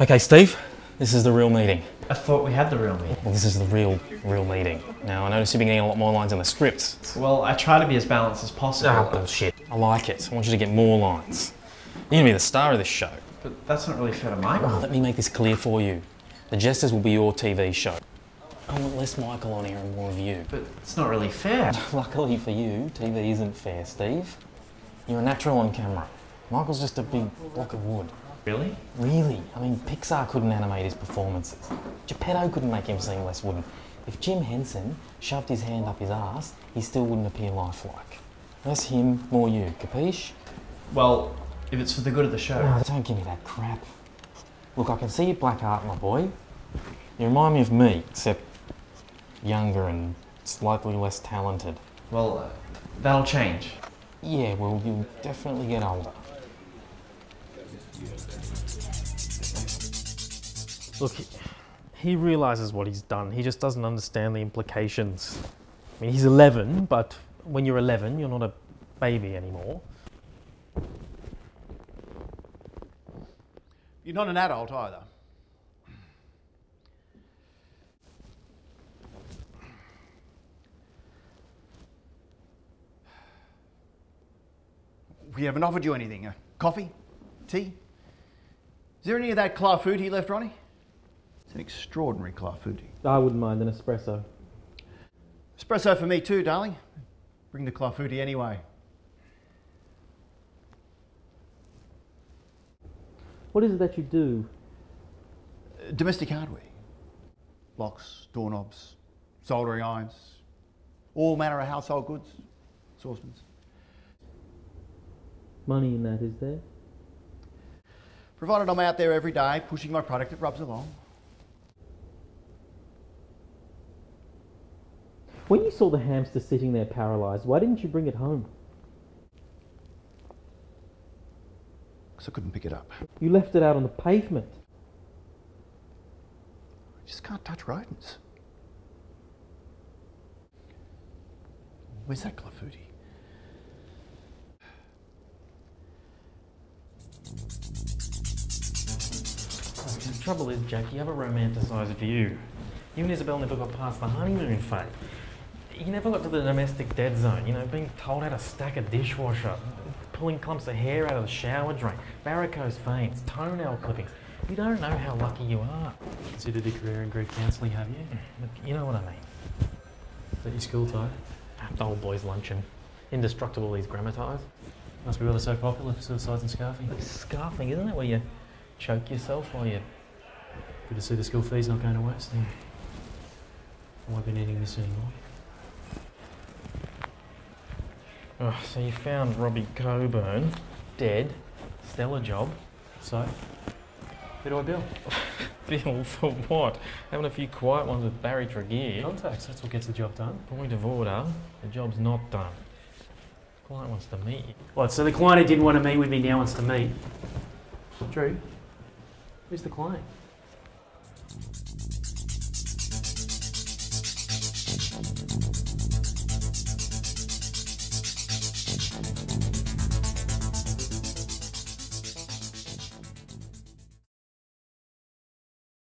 Okay, Steve, this is the real meeting. I thought we had the real meeting. Well, this is the real, real meeting. Now, I notice you've been getting a lot more lines in the scripts. Well, I try to be as balanced as possible. Ah, bullshit. I like it. I want you to get more lines. You're gonna be the star of this show. But that's not really fair to Michael. Let me make this clear for you. The Jesters will be your TV show. I want less Michael on here and more of you. But it's not really fair. Luckily for you, TV isn't fair, Steve. You're a natural on camera. Michael's just a big block of wood. Really? Really? I mean, Pixar couldn't animate his performances. Geppetto couldn't make him seem less wooden. If Jim Henson shoved his hand up his ass, he still wouldn't appear lifelike. Less him, more you. Capiche? Well, if it's for the good of the show. No, don't give me that crap. Look, I can see your black art, my boy. You remind me of me, except younger and slightly less talented. Well, uh, that'll change. Yeah, well, you'll definitely get older. Look, he, he realizes what he's done. He just doesn't understand the implications. I mean, he's 11, but when you're 11, you're not a baby anymore. You're not an adult either. We haven't offered you anything. Uh, coffee? Tea? Is there any of that clafouti left, Ronnie? It's an extraordinary clafouti. I wouldn't mind an espresso. Espresso for me too, darling. Bring the clafouti anyway. What is it that you do? Uh, domestic hardware. Locks, doorknobs, soldering irons, all manner of household goods, saucepans. Money in that, is there? Provided I'm out there every day pushing my product, it rubs along. When you saw the hamster sitting there paralysed, why didn't you bring it home? Because I couldn't pick it up. You left it out on the pavement. I just can't touch rodents. Where's that clafouti? Oh, the trouble is, Jack, you have a romanticised view. You and Isabel never got past the honeymoon phase. You never got to the domestic dead zone, you know, being told how to stack a dishwasher, pulling clumps of hair out of the shower drain, varicose veins, toenail clippings. You don't know how lucky you are. Considered a career in grief counselling, have you? Look, you know what I mean. Is that your school tie? The old boys' luncheon. Indestructible, these grammar ties. Must be why they're so popular for suicides and scarfing. It's scarfing, isn't it? Where you choke yourself while you. Good to see the school fees not going to waste. Then. I won't be needing this anymore. Oh, so you found Robbie Coburn dead. Stellar job. So, who do I bill? Bill for what? Having a few quiet ones with Barry Tregear. Contacts, that's what gets the job done. Point of order, the job's not done client wants to meet you. What, so the client who didn't want to meet with me now wants to meet. Drew, who's the client?